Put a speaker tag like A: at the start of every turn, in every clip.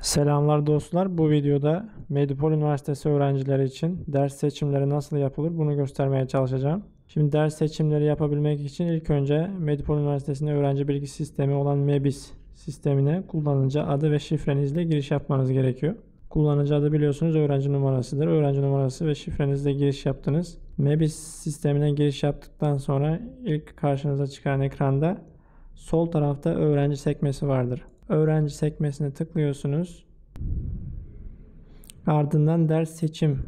A: Selamlar dostlar. Bu videoda Medipol Üniversitesi öğrencileri için ders seçimleri nasıl yapılır bunu göstermeye çalışacağım. Şimdi ders seçimleri yapabilmek için ilk önce Medipol Üniversitesi'nde öğrenci bilgi sistemi olan MEBIS sistemine kullanıcı adı ve şifrenizle giriş yapmanız gerekiyor. Kullanıcı adı biliyorsunuz öğrenci numarasıdır. Öğrenci numarası ve şifrenizle giriş yaptınız. MEBIS sistemine giriş yaptıktan sonra ilk karşınıza çıkan ekranda sol tarafta öğrenci sekmesi vardır. Öğrenci sekmesine tıklıyorsunuz. Ardından ders seçim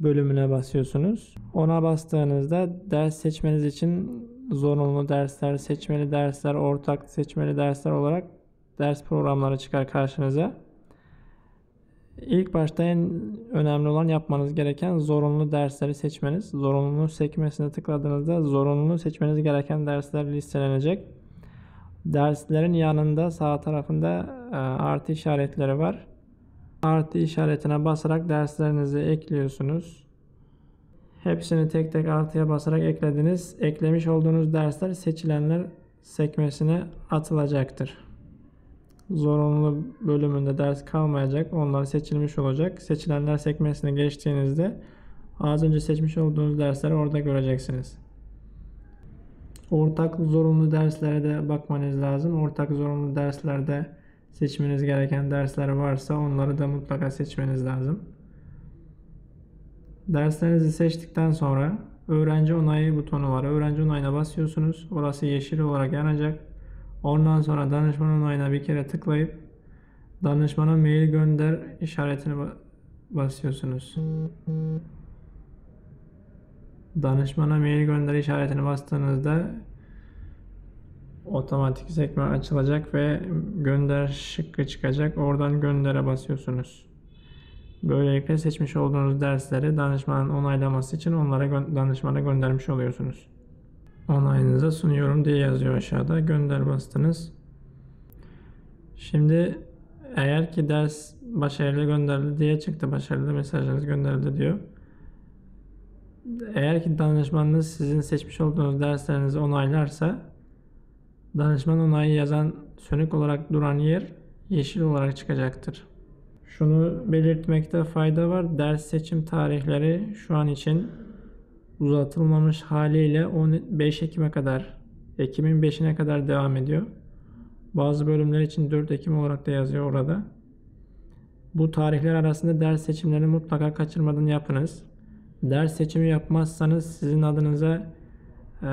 A: bölümüne basıyorsunuz. Ona bastığınızda ders seçmeniz için zorunlu dersler, seçmeli dersler, ortak seçmeli dersler olarak ders programları çıkar karşınıza. İlk başta en önemli olan yapmanız gereken zorunlu dersleri seçmeniz. Zorunlu sekmesine tıkladığınızda zorunlu seçmeniz gereken dersler listelenecek. Derslerin yanında sağ tarafında e, artı işaretleri var. Artı işaretine basarak derslerinizi ekliyorsunuz. Hepsini tek tek artıya basarak eklediniz. Eklemiş olduğunuz dersler seçilenler sekmesine atılacaktır. Zorunlu bölümünde ders kalmayacak. Onlar seçilmiş olacak. Seçilenler sekmesine geçtiğinizde az önce seçmiş olduğunuz dersleri orada göreceksiniz. Ortak zorunlu derslere de bakmanız lazım. Ortak zorunlu derslerde seçmeniz gereken dersler varsa onları da mutlaka seçmeniz lazım. Derslerinizi seçtikten sonra öğrenci onayı butonu var. Öğrenci onayına basıyorsunuz. Orası yeşil olarak yanacak. Ondan sonra danışman onayına bir kere tıklayıp danışmana mail gönder işaretini basıyorsunuz. Danışmana mail gönder işaretini bastığınızda otomatik sekme açılacak ve gönder şıkkı çıkacak. Oradan göndere basıyorsunuz. Böylelikle seçmiş olduğunuz dersleri danışmanın onaylaması için onlara gö danışmana göndermiş oluyorsunuz. Onayınıza sunuyorum diye yazıyor aşağıda. Gönder bastınız. Şimdi eğer ki ders başarılı gönderildi diye çıktı. Başarılı mesajınız gönderildi diyor. Eğer ki danışmanınız sizin seçmiş olduğunuz derslerinizi onaylarsa danışman onayı yazan sönük olarak duran yer yeşil olarak çıkacaktır. Şunu belirtmekte fayda var. Ders seçim tarihleri şu an için uzatılmamış haliyle 5 Ekim'e kadar, Ekim'in 5'ine kadar devam ediyor. Bazı bölümler için 4 Ekim olarak da yazıyor orada. Bu tarihler arasında ders seçimlerini mutlaka kaçırmadan yapınız. Ders seçimi yapmazsanız sizin adınıza e,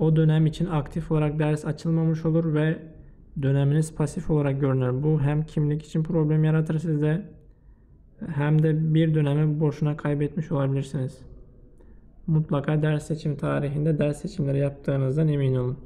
A: o dönem için aktif olarak ders açılmamış olur ve döneminiz pasif olarak görünür. Bu hem kimlik için problem yaratır sizde hem de bir dönemi boşuna kaybetmiş olabilirsiniz. Mutlaka ders seçim tarihinde ders seçimleri yaptığınızdan emin olun.